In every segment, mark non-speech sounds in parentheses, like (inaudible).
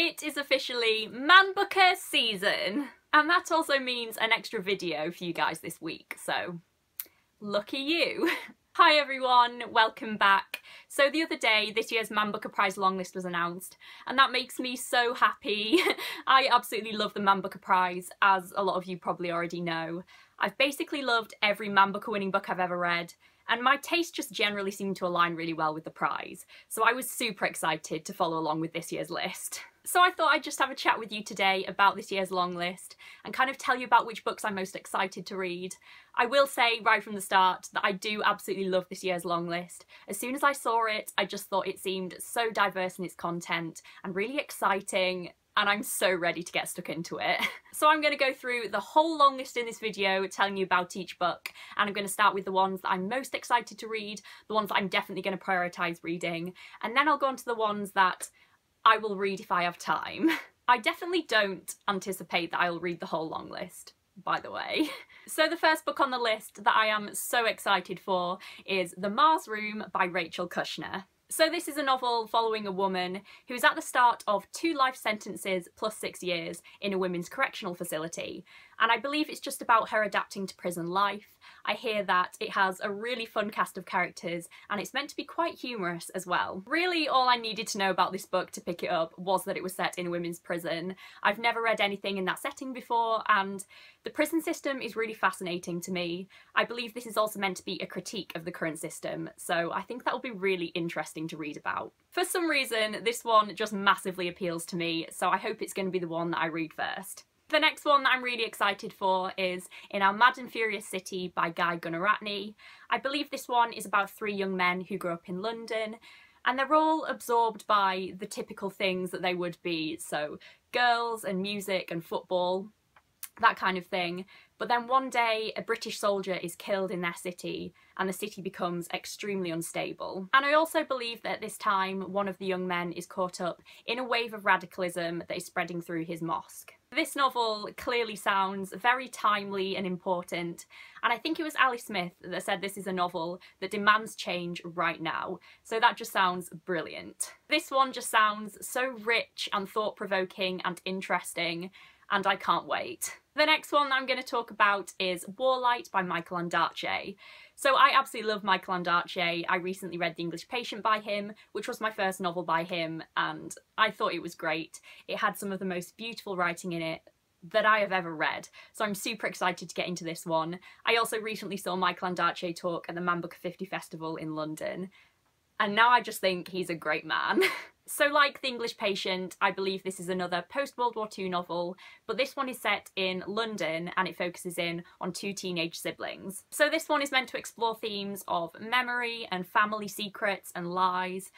It is officially Man Booker season, and that also means an extra video for you guys this week, so lucky you. (laughs) Hi everyone, welcome back. So the other day, this year's Man Booker Prize longlist was announced, and that makes me so happy. (laughs) I absolutely love the Man Booker Prize, as a lot of you probably already know. I've basically loved every Man Booker winning book I've ever read, and my taste just generally seemed to align really well with the prize, so I was super excited to follow along with this year's list. (laughs) So I thought I'd just have a chat with you today about this year's long list and kind of tell you about which books I'm most excited to read. I will say right from the start that I do absolutely love this year's long list. As soon as I saw it, I just thought it seemed so diverse in its content and really exciting and I'm so ready to get stuck into it. (laughs) So I'm going to go through the whole long list in this video telling you about each book and I'm going to start with the ones that I'm most excited to read, the ones that I'm definitely going to prioritise reading, and then I'll go on to the ones that I will read if I have time. (laughs) I definitely don't anticipate that I'll read the whole long list by the way. (laughs) So the first book on the list that I am so excited for is The Mars Room by Rachel Kushner. So this is a novel following a woman who is at the start of two life sentences plus six years in a women's correctional facility and I believe it's just about her adapting to prison life. I hear that it has a really fun cast of characters and it's meant to be quite humorous as well. Really all I needed to know about this book to pick it up was that it was set in a women's prison. I've never read anything in that setting before and the prison system is really fascinating to me. I believe this is also meant to be a critique of the current system so I think that will be really interesting to read about. For some reason this one just massively appeals to me so I hope it's going to be the one that I read first. The next one that I'm really excited for is In Our Mad and Furious City by Guy Gunaratne. I believe this one is about three young men who grew up in London and they're all absorbed by the typical things that they would be, so girls and music and football, that kind of thing. But then one day a British soldier is killed in their city and the city becomes extremely unstable. And I also believe that at this time one of the young men is caught up in a wave of radicalism that is spreading through his mosque. This novel clearly sounds very timely and important, and I think it was Ali Smith that said this is a novel that demands change right now, so that just sounds brilliant. This one just sounds so rich and thought-provoking and interesting, and I can't wait. The next one I'm going to talk about is Warlight by Michael Ondaatje. So I absolutely love Michael Ondaatje. I recently read The English Patient by him, which was my first novel by him, and I thought it was great. It had some of the most beautiful writing in it that I have ever read, so I'm super excited to get into this one. I also recently saw Michael Ondaatje talk at the Man Booker 50 Festival in London, and now I just think he's a great man. (laughs) So like The English Patient, I believe this is another post-World War II novel, but this one is set in London and it focuses in on two teenage siblings. So this one is meant to explore themes of memory and family secrets and lies,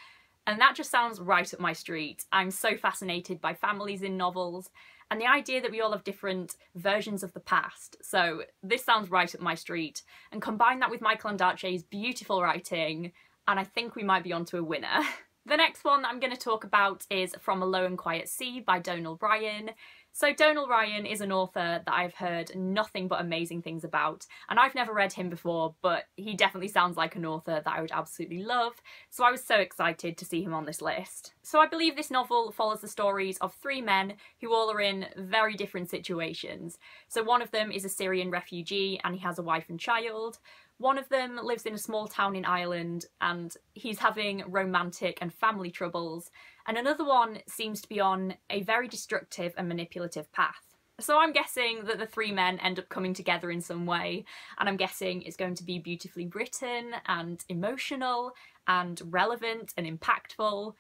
and that just sounds right up my street. I'm so fascinated by families in novels, and the idea that we all have different versions of the past. So this sounds right up my street. And combine that with Michael Ondaatje's beautiful writing, and I think we might be onto a winner. (laughs) The next one that I'm going to talk about is From a Low and Quiet Sea by Donal Ryan. So Donal Ryan is an author that I've heard nothing but amazing things about and I've never read him before but he definitely sounds like an author that I would absolutely love so I was so excited to see him on this list. So I believe this novel follows the stories of three men who all are in very different situations. So one of them is a Syrian refugee and he has a wife and child. One of them lives in a small town in Ireland and he's having romantic and family troubles, and another one seems to be on a very destructive and manipulative path. So I'm guessing that the three men end up coming together in some way, and I'm guessing it's going to be beautifully written and emotional and relevant and impactful.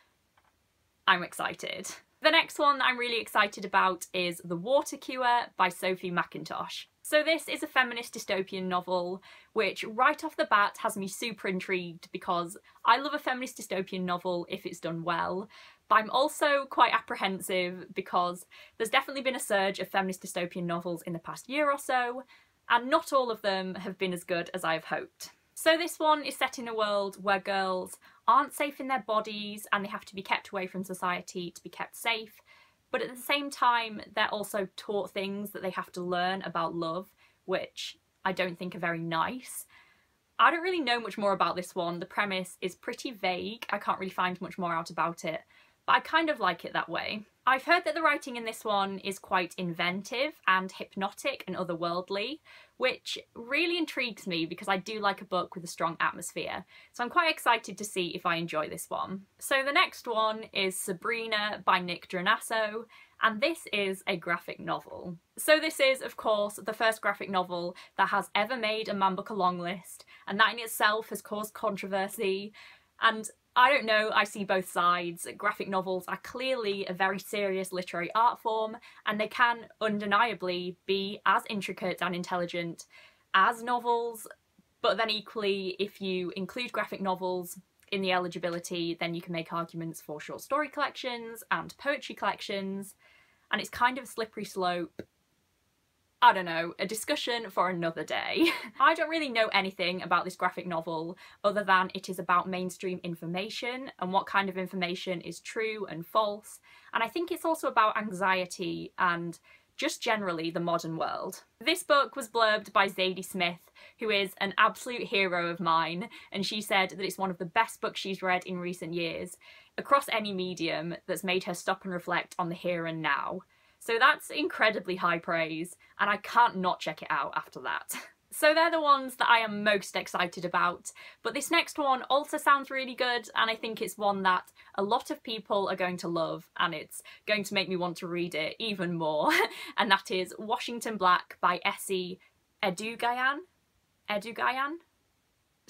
I'm excited. The next one that I'm really excited about is The Water Cure by Sophie Mackintosh. So this is a feminist dystopian novel which right off the bat has me super intrigued because I love a feminist dystopian novel if it's done well but I'm also quite apprehensive because there's definitely been a surge of feminist dystopian novels in the past year or so and not all of them have been as good as I've hoped. So this one is set in a world where girls aren't safe in their bodies and they have to be kept away from society to be kept safe but at the same time, they're also taught things that they have to learn about love, which I don't think are very nice. I don't really know much more about this one. The premise is pretty vague. I can't really find much more out about it, but I kind of like it that way. I've heard that the writing in this one is quite inventive and hypnotic and otherworldly, which really intrigues me because I do like a book with a strong atmosphere. So I'm quite excited to see if I enjoy this one. So the next one is Sabrina by Nick Drnaso, and this is a graphic novel. So this is, of course, the first graphic novel that has ever made a Man Booker longlist, and that in itself has caused controversy. And I don't know, I see both sides. Graphic novels are clearly a very serious literary art form, and they can undeniably be as intricate and intelligent as novels, but then equally, if you include graphic novels in the eligibility, then you can make arguments for short story collections and poetry collections, and it's kind of a slippery slope I don't know, a discussion for another day. (laughs) I don't really know anything about this graphic novel other than it is about mainstream information and what kind of information is true and false. And I think it's also about anxiety and just generally the modern world. This book was blurbed by Zadie Smith, who is an absolute hero of mine, and she said that it's one of the best books she's read in recent years, across any medium, that's made her stop and reflect on the here and now. So that's incredibly high praise, and I can't not check it out after that. (laughs) So they're the ones that I am most excited about. But this next one also sounds really good and I think it's one that a lot of people are going to love and it's going to make me want to read it even more. (laughs) and that is Washington Black by Esi Edugyan. Edugyan?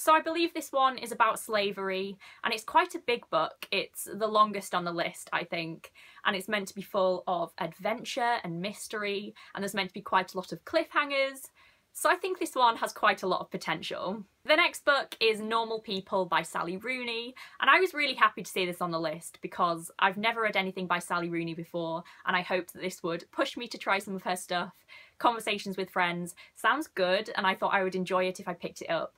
So I believe this one is about slavery and it's quite a big book. It's the longest on the list, I think, and it's meant to be full of adventure and mystery and there's meant to be quite a lot of cliffhangers. So I think this one has quite a lot of potential. The next book is Normal People by Sally Rooney and I was really happy to see this on the list because I've never read anything by Sally Rooney before and I hoped that this would push me to try some of her stuff. Conversations with Friends sounds good and I thought I would enjoy it if I picked it up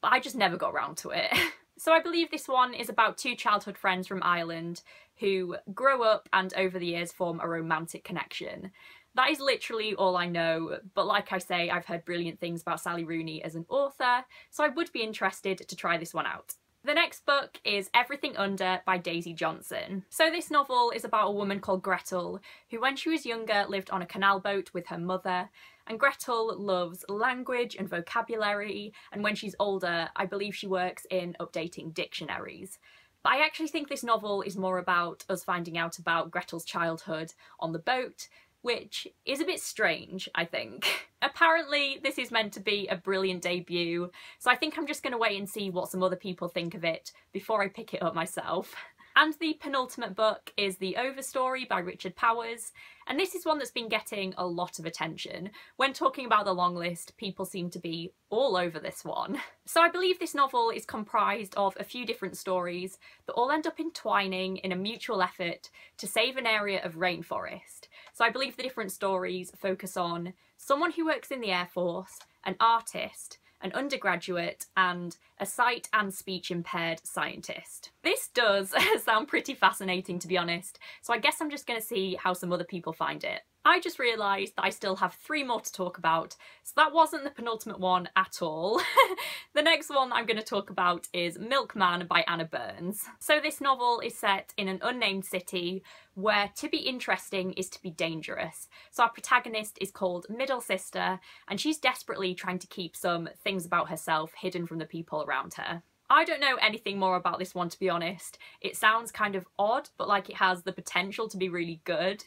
but I just never got around to it. (laughs) so I believe this one is about two childhood friends from Ireland who grow up and over the years form a romantic connection. That is literally all I know, but like I say, I've heard brilliant things about Sally Rooney as an author, so I would be interested to try this one out. The next book is Everything Under by Daisy Johnson. So this novel is about a woman called Gretel, who when she was younger lived on a canal boat with her mother, and Gretel loves language and vocabulary, and when she's older, I believe she works in updating dictionaries. But I actually think this novel is more about us finding out about Gretel's childhood on the boat, which is a bit strange, I think. (laughs) Apparently, this is meant to be a brilliant debut, so I think I'm just going to wait and see what some other people think of it before I pick it up myself. And the penultimate book is The Overstory by Richard Powers, and this is one that's been getting a lot of attention. When talking about the long list, people seem to be all over this one. (laughs) So I believe this novel is comprised of a few different stories that all end up entwining in a mutual effort to save an area of rainforest. So I believe the different stories focus on someone who works in the Air Force, an artist, an undergraduate, and a sight and speech impaired scientist. This does (laughs) sound pretty fascinating to be honest, so I guess I'm just going to see how some other people find it. I just realised that I still have three more to talk about, so that wasn't the penultimate one at all. (laughs) the next one I'm going to talk about is Milkman by Anna Burns. So this novel is set in an unnamed city where to be interesting is to be dangerous. So our protagonist is called Middle Sister and she's desperately trying to keep some things about herself hidden from the people around her. I don't know anything more about this one to be honest. It sounds kind of odd, but like it has the potential to be really good.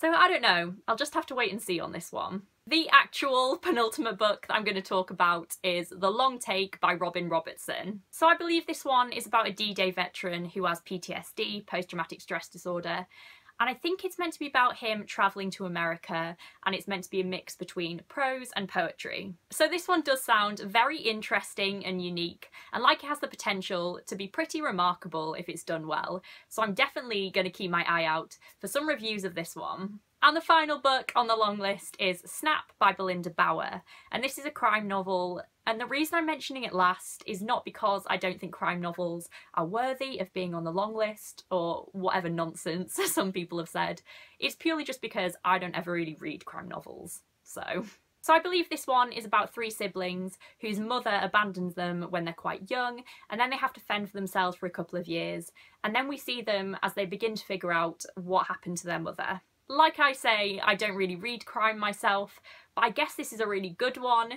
So I don't know, I'll just have to wait and see on this one. The actual (laughs) penultimate book that I'm going to talk about is The Long Take by Robin Robertson. So I believe this one is about a D-Day veteran who has PTSD, post-traumatic stress disorder, and I think it's meant to be about him travelling to America and it's meant to be a mix between prose and poetry. So this one does sound very interesting and unique and like it has the potential to be pretty remarkable if it's done well. So I'm definitely going to keep my eye out for some reviews of this one. And the final book on the long list is Snap by Belinda Bauer. And this is a crime novel. And the reason I'm mentioning it last is not because I don't think crime novels are worthy of being on the long list or whatever nonsense (laughs) some people have said. It's purely just because I don't ever really read crime novels. So. So I believe this one is about three siblings whose mother abandons them when they're quite young and then they have to fend for themselves for a couple of years and then we see them as they begin to figure out what happened to their mother. Like I say, I don't really read crime myself, but I guess this is a really good one.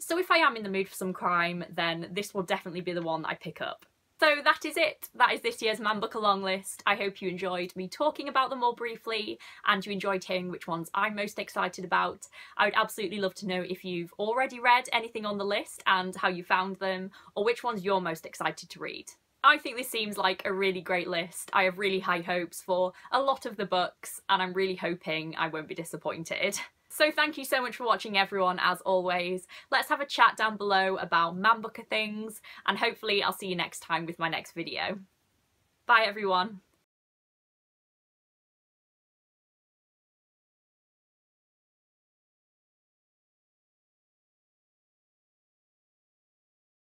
So if I am in the mood for some crime, then this will definitely be the one I pick up. So that is it. That is this year's Man Booker long list. I hope you enjoyed me talking about them all briefly and you enjoyed hearing which ones I'm most excited about. I would absolutely love to know if you've already read anything on the list and how you found them or which ones you're most excited to read. I think this seems like a really great list. I have really high hopes for a lot of the books and I'm really hoping I won't be disappointed. (laughs) So thank you so much for watching everyone as always. Let's have a chat down below about Booker things and hopefully I'll see you next time with my next video. Bye everyone.